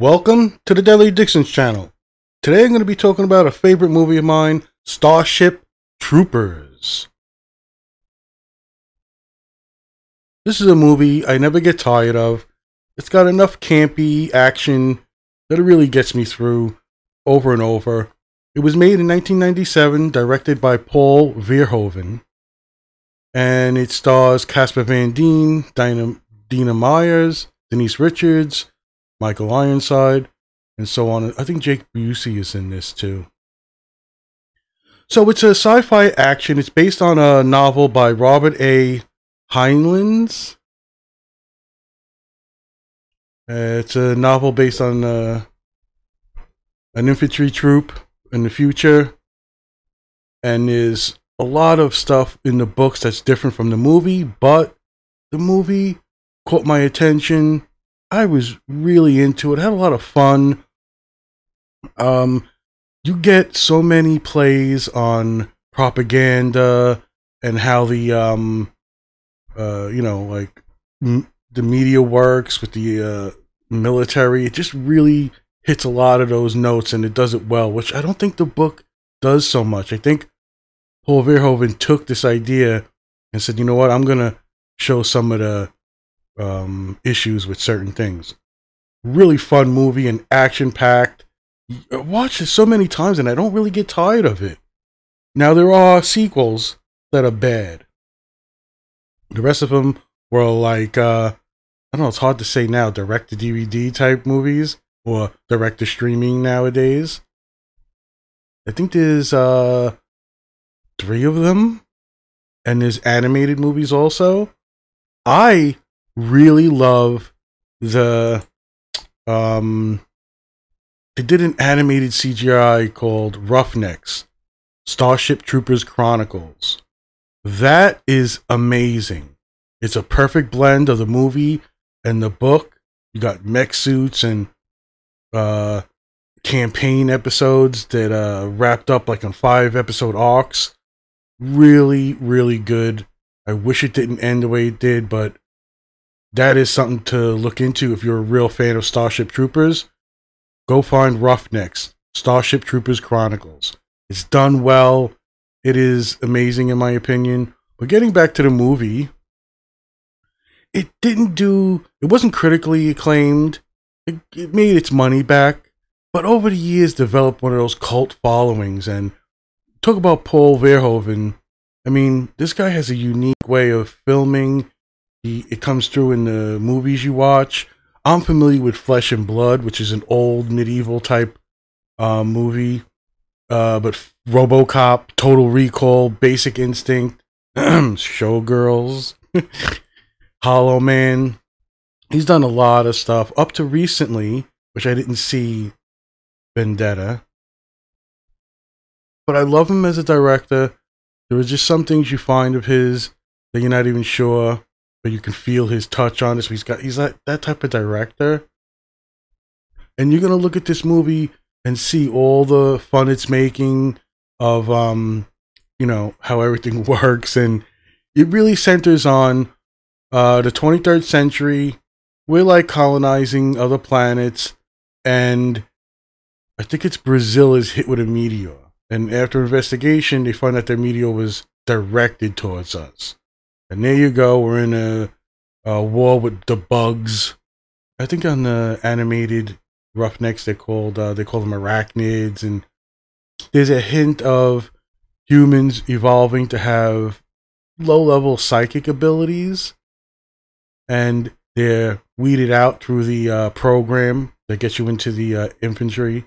Welcome to the Deadly Addictions channel. Today I'm going to be talking about a favorite movie of mine, Starship Troopers. This is a movie I never get tired of. It's got enough campy action that it really gets me through over and over. It was made in 1997, directed by Paul Verhoeven, and it stars Casper Van Dien, Dinah, Dina Myers, Denise Richards, Michael Ironside, and so on. I think Jake Busey is in this too. So it's a sci-fi action. It's based on a novel by Robert A. Heinleins. Uh, it's a novel based on uh, an infantry troop in the future, and there's a lot of stuff in the books that's different from the movie. But the movie caught my attention I was really into it. I had a lot of fun. Um, you get so many plays on propaganda and how the um, uh, you know, like the media works with the uh, military. It just really hits a lot of those notes, and it does it well, which I don't think the book does so much. I think Paul Verhoeven took this idea and said, you know what, I'm gonna show some of the um, issues with certain things. Really fun movie and action packed. Watched it so many times and I don't really get tired of it. Now there are sequels that are bad. The rest of them were like uh, I don't know. It's hard to say now. Direct to DVD type movies or direct to streaming nowadays. I think there's uh three of them, and there's animated movies also. I really love the um they did an animated CGI called Roughnecks Starship Troopers Chronicles. That is amazing. It's a perfect blend of the movie and the book. You got mech suits and uh campaign episodes that uh wrapped up like on five episode arcs. Really, really good. I wish it didn't end the way it did, but that is something to look into if you're a real fan of Starship Troopers. Go find Roughnecks, Starship Troopers Chronicles. It's done well. It is amazing in my opinion. But getting back to the movie, it didn't do it wasn't critically acclaimed. It, it made its money back, but over the years developed one of those cult followings and talk about Paul Verhoeven. I mean, this guy has a unique way of filming it comes through in the movies you watch. I'm familiar with Flesh and Blood, which is an old medieval type uh, movie. Uh, but RoboCop, Total Recall, Basic Instinct, Showgirls, Hollow Man. He's done a lot of stuff up to recently, which I didn't see Benedetta. But I love him as a director. There are just some things you find of his that you're not even sure but you can feel his touch on this. He's got he's that that type of director. And you're gonna look at this movie and see all the fun it's making of um, you know, how everything works and it really centers on uh the 23rd century. We're like colonizing other planets and I think it's Brazil is hit with a meteor. And after investigation, they find that their meteor was directed towards us. And there you go. We're in a, a war with the bugs. I think on the animated Roughnecks, they called uh, they call them arachnids, and there's a hint of humans evolving to have low-level psychic abilities, and they're weeded out through the uh, program that gets you into the uh, infantry.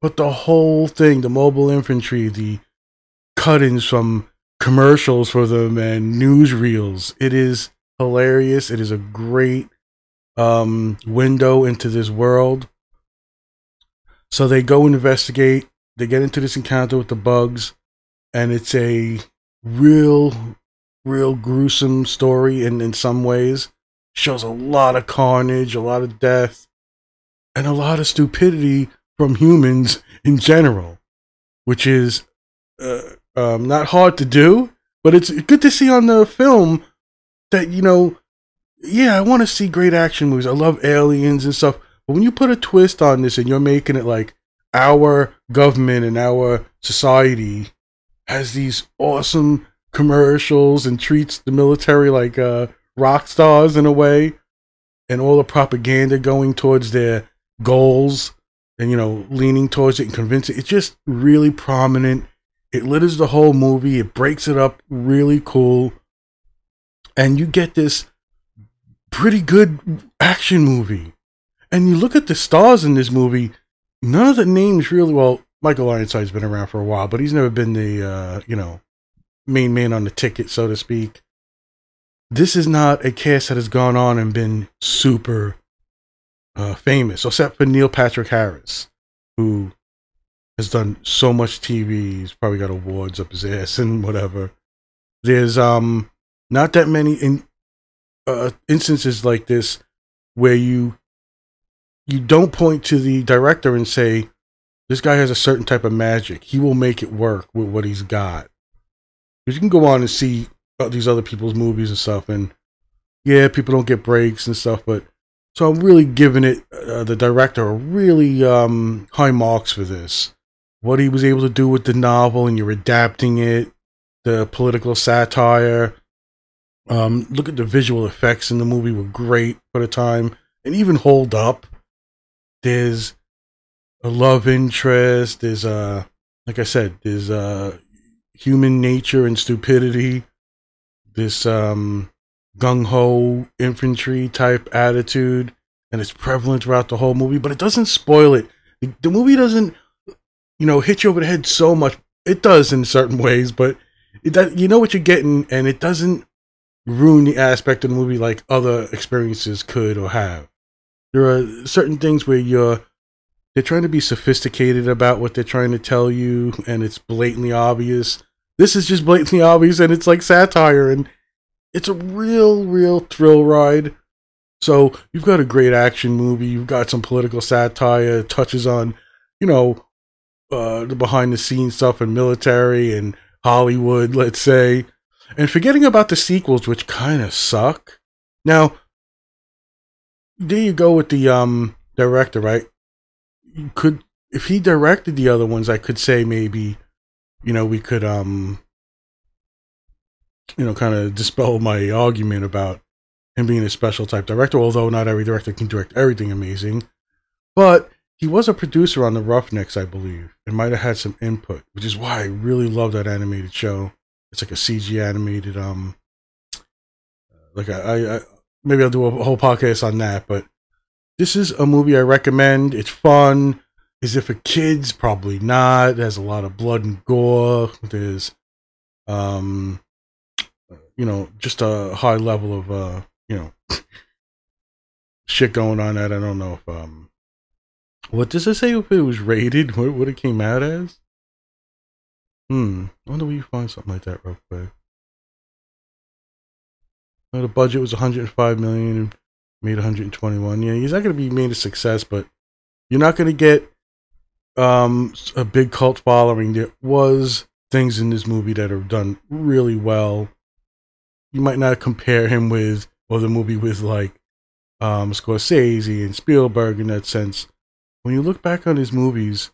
But the whole thing, the mobile infantry, the cut-ins from commercials for them and newsreels. It is hilarious. It is a great um, window into this world. So they go investigate. They get into this encounter with the bugs, and it's a real, real gruesome story. And in some ways, shows a lot of carnage, a lot of death, and a lot of stupidity from humans in general, which is uh, um, not hard to do, but it's good to see on the film that you know, yeah, I want to see great action movies. I love aliens and stuff, But when you put a twist on this and you're making it like our government and our society has these awesome commercials and treats the military like uh, rock stars in a way, and all the propaganda going towards their goals and you know leaning towards it and convincing it's just really prominent it litters the whole movie. It breaks it up really cool. And you get this pretty good action movie. And you look at the stars in this movie none of the names really well michael ironside's been around for a while but he's never been the uh you know main man on the ticket so to speak. This is not a cast that has gone on and been super uh, famous, except for Neil Patrick Harris, who has done so much TV. He's probably got awards up his ass and whatever. There's um not that many in uh, instances like this where you you don't point to the director and say this guy has a certain type of magic. He will make it work with what he's got. Because you can go on and see these other people's movies and stuff, and yeah, people don't get breaks and stuff, but so I'm really giving it uh, the director a really um, high marks for this. What he was able to do with the novel, and you're adapting it, the political satire. Um, look at the visual effects in the movie were great for the time, and even hold up. There's a love interest. There's a, like I said, there's a human nature and stupidity. This um, gung ho infantry type attitude, and it's prevalent throughout the whole movie, but it doesn't spoil it. The, the movie doesn't, you know, hit you over the head so much. It does in certain ways, but it does, you know what you're getting, and it doesn't ruin the aspect of the movie like other experiences could or have. There are certain things where you're they're trying to be sophisticated about what they're trying to tell you, and it's blatantly obvious. This is just blatantly obvious, and it's like satire, and it's a real, real thrill ride. So you've got a great action movie. You've got some political satire, touches on, you know, uh, the behind the scenes stuff in military and Hollywood, let's say, and forgetting about the sequels, which kind of suck. Now, there you go with the um director, right? Could if he directed the other ones, I could say maybe, you know, we could um you know, kind of dispel my argument about him being a special type director, although not every director can direct everything amazing. But he was a producer on the Roughnecks, I believe, and might have had some input, which is why I really love that animated show. It's like a CG animated, um, like I, I, maybe I'll do a whole podcast on that. But this is a movie I recommend. It's fun. Is it for kids? Probably not. It has a lot of blood and gore. There's, um, you know, just a high level of uh, you know, shit going on that I don't know if um what does it say if it was rated? What what it came out as? Hmm. I wonder where you find something like that real quick. The budget was 105 million, made 121. Yeah, he's not going to be made a success, but you're not going to get um a big cult following. There was things in this movie that are done really well you might not compare him with or the movie with like um, Scorsese and Spielberg in that sense. When you look back on his movies,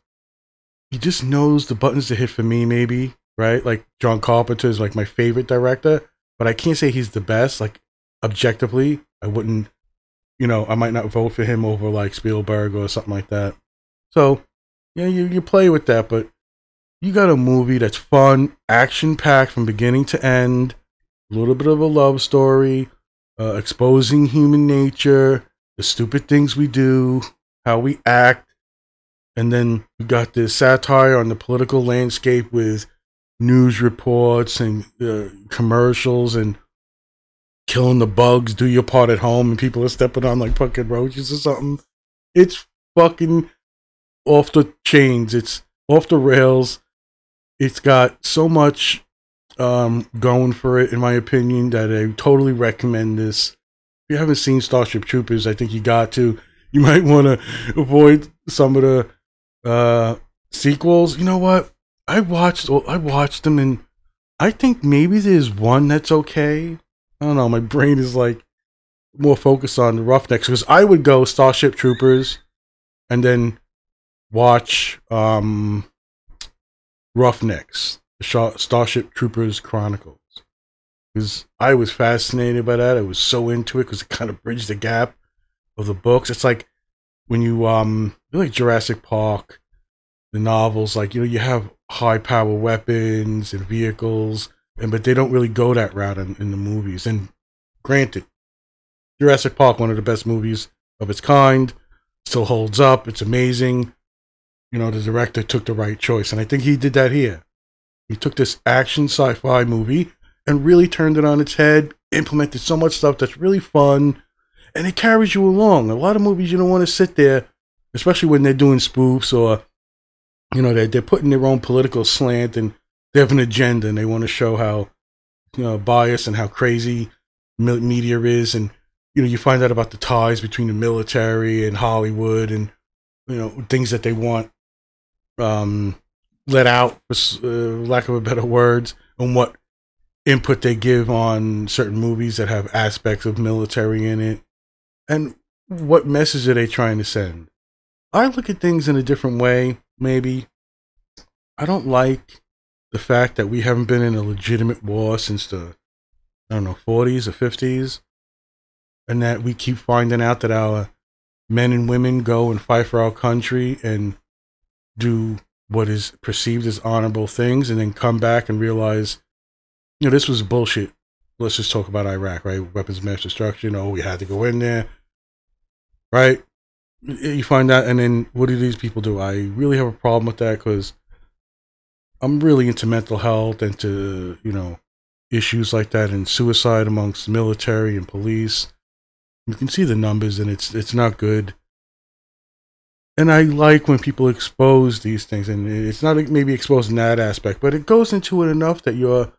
he just knows the buttons to hit for me, maybe, right? Like John Carpenter is like my favorite director, but I can't say he's the best. Like objectively, I wouldn't, you know, I might not vote for him over like Spielberg or something like that. So, yeah, you, you play with that, but you got a movie that's fun, action packed from beginning to end a little bit of a love story, uh, exposing human nature, the stupid things we do, how we act, and then we got this satire on the political landscape with news reports and uh, commercials and killing the bugs, do your part at home, and people are stepping on like fucking roaches or something. It's fucking off the chains. It's off the rails. It's got so much um, going for it, in my opinion, that I totally recommend this. If you haven't seen Starship Troopers, I think you got to. You might want to avoid some of the uh, sequels. You know what? I watched I watched them, and I think maybe there's one that's okay. I don't know. My brain is like more focused on the Roughnecks because I would go Starship Troopers, and then watch um, Roughnecks, Starship Troopers Chronicles. Because I was fascinated by that. I was so into it because it kind of bridged the gap of the books. It's like when you um like Jurassic Park, the novels, like you know, you have high power weapons and vehicles, and but they don't really go that route in, in the movies. And granted, Jurassic Park, one of the best movies of its kind, still holds up. It's amazing you know, the director took the right choice. And I think he did that here. He took this action sci fi movie and really turned it on its head, implemented so much stuff that's really fun, and it carries you along. A lot of movies you don't want to sit there, especially when they're doing spoofs or, you know, they're, they're putting their own political slant and they have an agenda and they want to show how, you know, biased and how crazy media is. And, you know, you find out about the ties between the military and Hollywood and, you know, things that they want um, let out, for uh, lack of a better words, and what input they give on certain movies that have aspects of military in it, and what message are they trying to send. I look at things in a different way, maybe. I don't like the fact that we haven't been in a legitimate war since the, I don't know, 40s or 50s, and that we keep finding out that our men and women go and fight for our country and do what is perceived as honorable things and then come back and realize, you know, this was bullshit. Let's just talk about Iraq, right? Weapons of mass destruction. Oh, we had to go in there, right? You find that, and then what do these people do? I really have a problem with that because I'm really into mental health and to, you know, issues like that and suicide amongst military and police. You can see the numbers, and it's it's not good and I like when people expose these things, and it's not maybe exposing that aspect, but it goes into it enough that you're,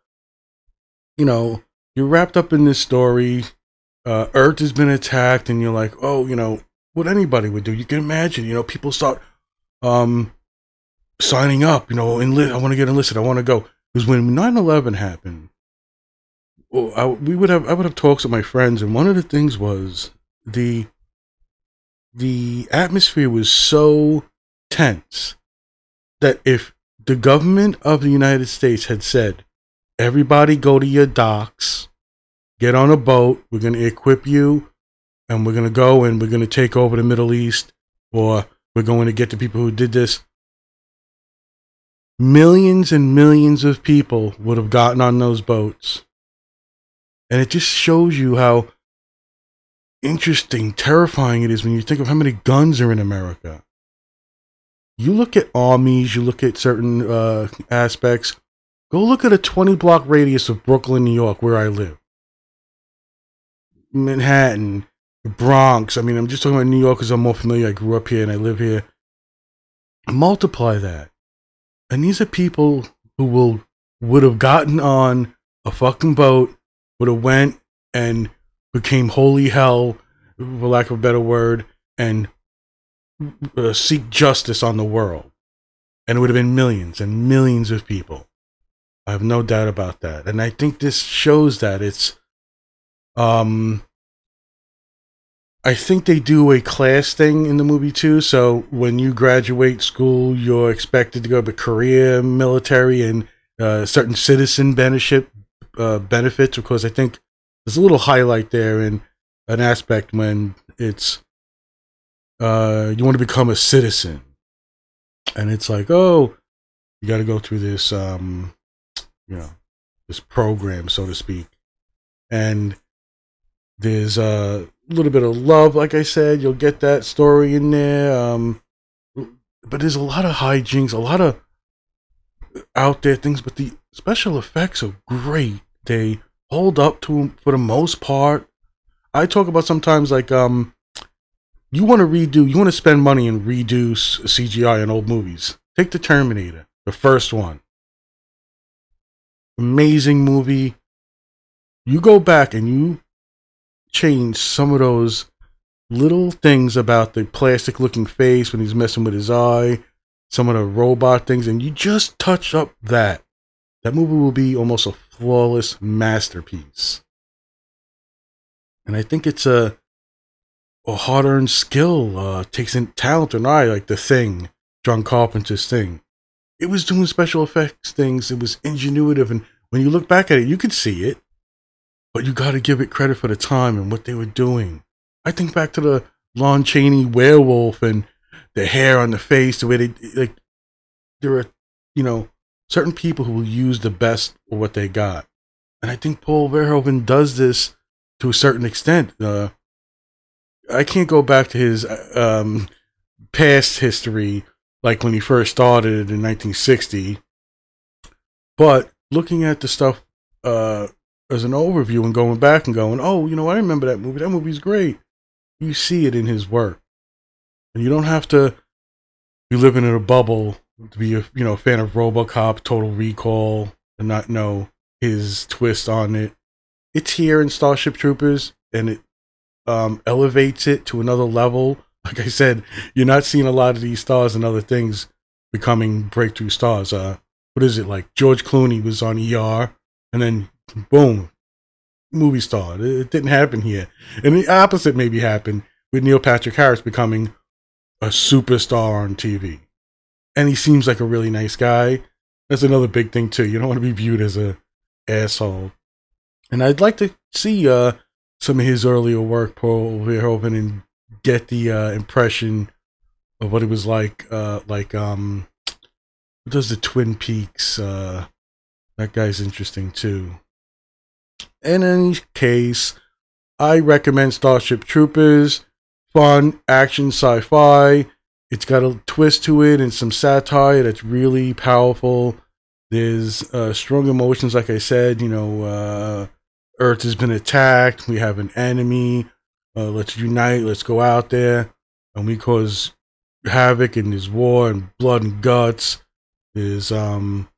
you know, you're wrapped up in this story. Uh, Earth has been attacked, and you're like, oh, you know, what anybody would do. You can imagine, you know, people start um, signing up. You know, enlist. I want to get enlisted. I want to go. Because when 9/11 happened, well, I, we would have I would have talks with my friends, and one of the things was the the atmosphere was so tense that if the government of the United States had said, everybody go to your docks, get on a boat, we're going to equip you, and we're going to go and we're going to take over the Middle East, or we're going to get the people who did this. Millions and millions of people would have gotten on those boats. And it just shows you how interesting, terrifying it is when you think of how many guns are in America. You look at armies, you look at certain uh, aspects. Go look at a 20 block radius of Brooklyn, New York, where I live. Manhattan, Bronx. I mean, I'm just talking about New York because I'm more familiar. I grew up here and I live here. Multiply that. And these are people who will would have gotten on a fucking boat, would have went and became holy hell, for lack of a better word, and uh, seek justice on the world. And it would have been millions and millions of people. I have no doubt about that. And I think this shows that it's um I think they do a class thing in the movie too. So when you graduate school, you're expected to go to career, military, and uh, certain citizen benefit uh, benefits. Because I think there's a little highlight there in an aspect when it's uh, you want to become a citizen, and it's like, oh, you got to go through this, um, you know, this program, so to speak, and there's a little bit of love, like I said, you'll get that story in there, um, but there's a lot of hijinks, a lot of out there things, but the special effects are great. They hold up to for the most part. I talk about sometimes like um you want to redo, you want to spend money and redo CGI in old movies. Take the Terminator, the first one. Amazing movie. You go back and you change some of those little things about the plastic looking face when he's messing with his eye, some of the robot things, and you just touch up that. That movie will be almost a flawless masterpiece. And I think it's a a hard earned skill, uh, takes in talent and eye, like the thing, John Carpenter's thing. It was doing special effects things, it was ingenuitive, and when you look back at it, you could see it, but you got to give it credit for the time and what they were doing. I think back to the Lon Chaney werewolf and the hair on the face, the way they like. There are, you know, certain people who will use the best of what they got, and I think Paul Verhoeven does this to a certain extent. Uh, I can't go back to his um, past history, like when he first started in 1960, but looking at the stuff uh, as an overview and going back and going, oh, you know, I remember that movie. That movie's great. You see it in his work, and you don't have to be living in a bubble to be a you know fan of RoboCop, Total Recall, and not know his twist on it. It's here in Starship Troopers, and it um, elevates it to another level. Like I said, you're not seeing a lot of these stars and other things becoming breakthrough stars. Uh, what is it like? George Clooney was on ER, and then boom, movie star. It, it didn't happen here, and the opposite maybe happened with Neil Patrick Harris becoming a superstar on TV. And he seems like a really nice guy. That's another big thing too. You don't want to be viewed as a asshole. And I'd like to see uh, some of his earlier work, Paul Verhoeven, and get the uh, impression of what it was like. Uh, like um, does the Twin Peaks? Uh, that guy's interesting too. In any case, I recommend Starship Troopers. Fun action sci-fi. It's got a twist to it and some satire that's really powerful. There's uh, strong emotions, like I said. You know, uh, Earth has been attacked. We have an enemy. Uh, let's unite. Let's go out there. And we cause havoc and there's war and blood and guts. There's um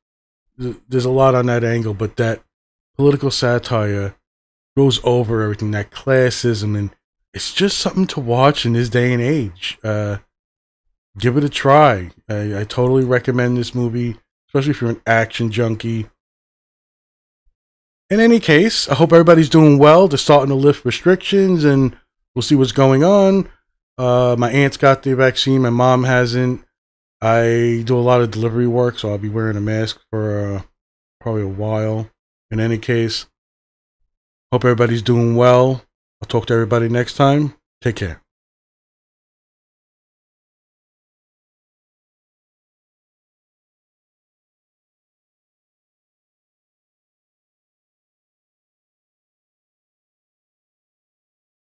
there's a lot on that angle, but that political satire goes over everything, that classism and it's just something to watch in this day and age. Uh give it a try. I, I totally recommend this movie, especially if you're an action junkie. In any case, I hope everybody's doing well. They're starting to lift restrictions and we'll see what's going on. Uh, my aunt's got the vaccine, my mom hasn't. I do a lot of delivery work, so I'll be wearing a mask for uh, probably a while. In any case, hope everybody's doing well. I'll talk to everybody next time. Take care.